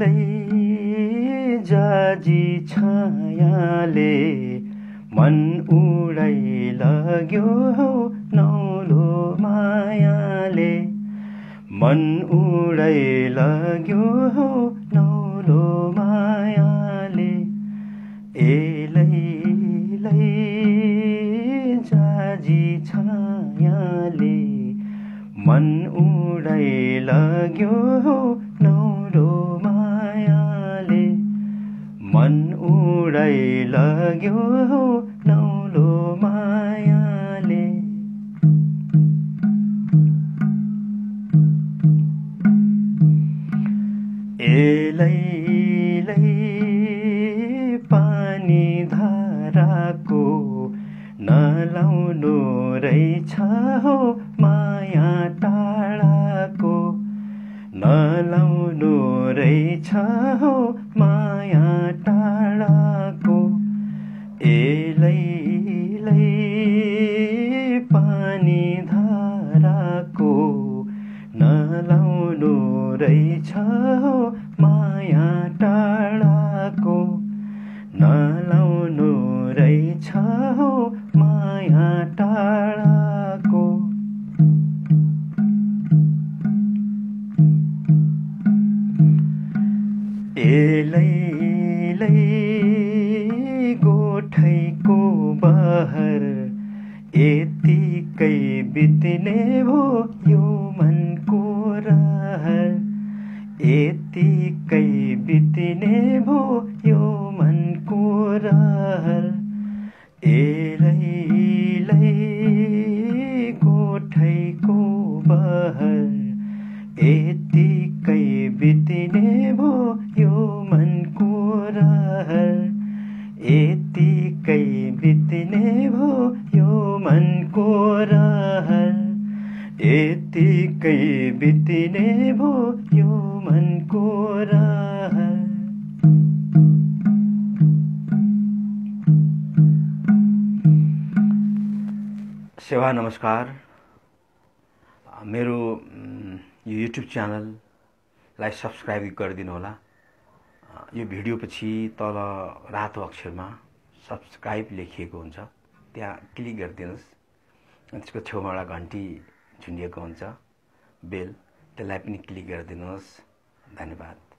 तिमीलाई जाजी छायाले मन उडाइ लाग्यो हौ नौलो मायाले। मन उडाइ लाग्यो हौ नौलो मायाले। एलै जाजी छायाले मन उडाइ लाग्यो हौ नौ मन उडाइ लग्यो नौलो मायाले। एलै पानी धाराको नलाउनु रहेछ हो माया टाढाको रहेछ हो माया टाढाको एलै पानी धाराको नलाउनु रहेछ हो माया टाढाको नलाउनु रहेछ हो एलै गोठैको बहर। यतिकै बित्ने भो यो मनको रहर। यतिकै बित्ने भो यो मनको रहर। एलै गोठैको बहर। यतिकै रहर यतिकै बित्ने भो यो मनको रहर यतिकै बित्ने भो यो मनको रहर सेवा नमस्कार। मेरो यो युट्युब च्यानललाई सब्सक्राइब गरिदिनु होला यो भिडियो पछि तल रातो अक्षरमा सब्सक्राइब लेखिएको हुन्छ। त्यहाँ क्लिक गरिदिनुहोस्। त्यसको छेउमा एउटा घन्टी झुन्डिएको हुन्छ। बेल त्यसलाई पनि क्लिक गरिदिनुहोस्। धन्यवाद।